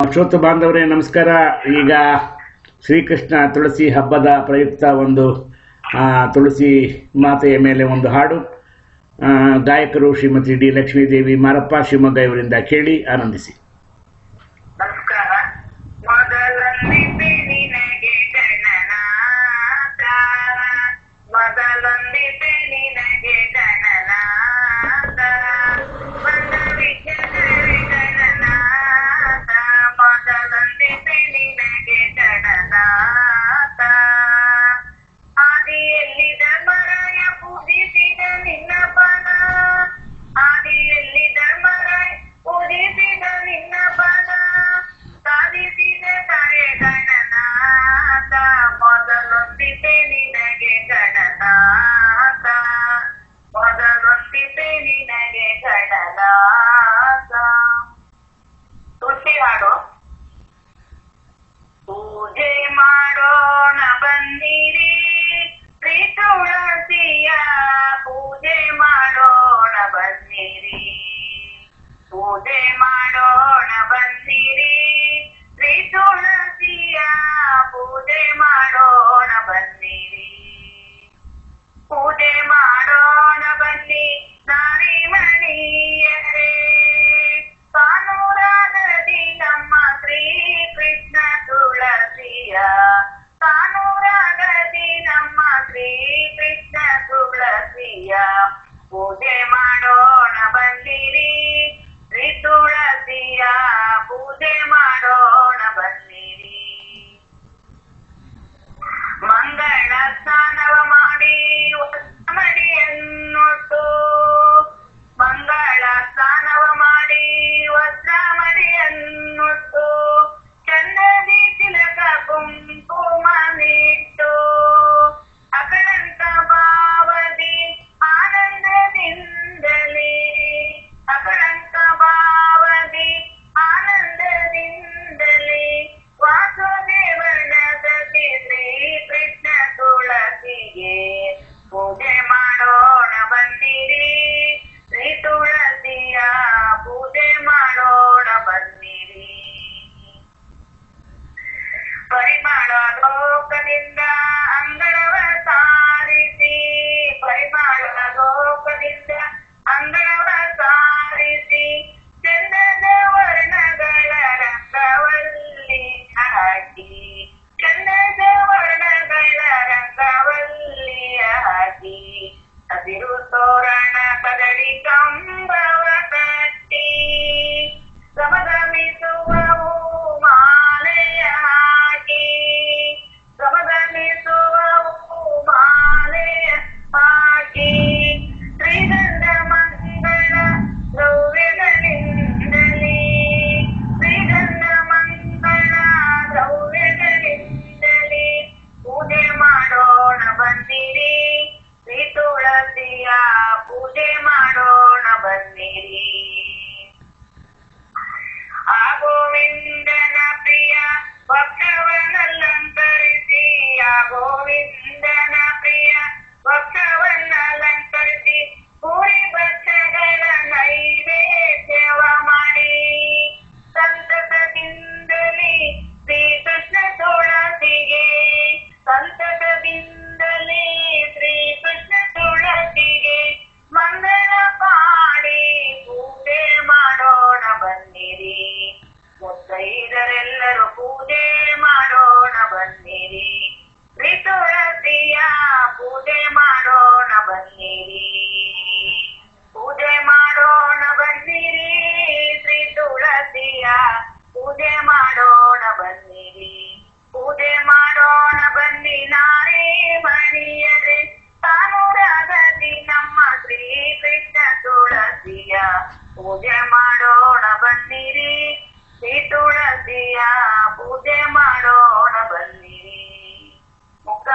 ಶ್ರೋತ ಬಾಂಧವರೇ, ನಮಸ್ಕಾರ. ಈಗ ಶ್ರೀಕೃಷ್ಣ ತುಳಸಿ ಹಬ್ಬದ ಪ್ರಯುಕ್ತ ಒಂದು ತುಳಸಿ ಮಾತೆಯ ಮೇಲೆ ಒಂದು ಹಾಡು. ಗಾಯಕರು ಶ್ರೀಮತಿ ಡಿ ಲಕ್ಷ್ಮೀದೇವಿ ಮಾರಪ್ಪ ಶಿವಮೊಗ್ಗ ಇವರಿಂದ ಕೇಳಿ ಆನಂದಿಸಿ. జ్ఞాత ತುಳಸಿ ಹಾಡು ಪೂಜೆ ಮಾಡೋಣ ಬನ್ನಿರಿ ಶ್ರೀ ತುಳಸಿಯ ಪೂಜೆ ಮಾಡೋಣ ಬನ್ನಿರಿ ಪೂಜೆ ಮಾಡೋಣ ಬನ್ನಿರಿ ಶ್ರೀ ತುಳಸಿಯ ತಿರುಸೋರಣ ಕದಳಿ ಕಂಬ ಮಾಡೋಣ ಬನ್ನಿರಿ. ಶ್ರೀ ತುಳಸಿಯ ಪೂಜೆ ಮಾಡೋಣ ಬನ್ನಿರಿ. ಮುಖ